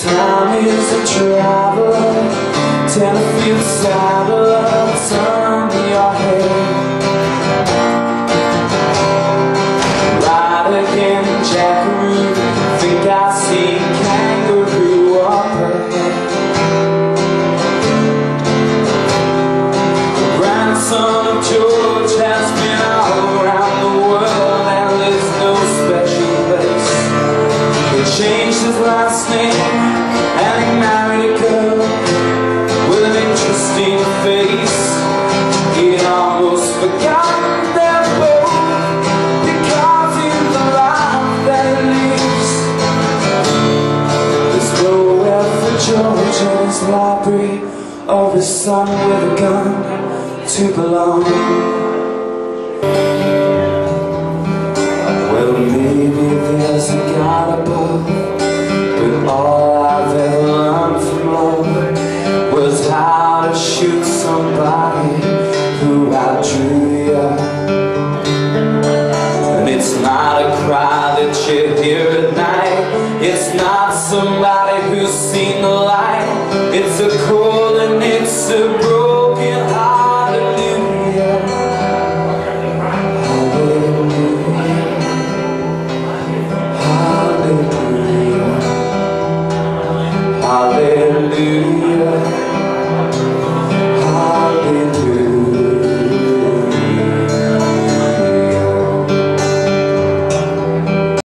Time is a traveler Tend to feel sadder Turn your head. Ride again, jackaroo Think I see kangaroo up ahead. Grandson changed his last name And he married a girl With an interesting face. He'd almost forgotten them both Because in the life that he lives There's nowhere for George in his library Or his son with a gun to belong shoot somebody who outdrew you And it's not a cry that you hear at night. It's not somebody who's seen the light. It's a cold and it's a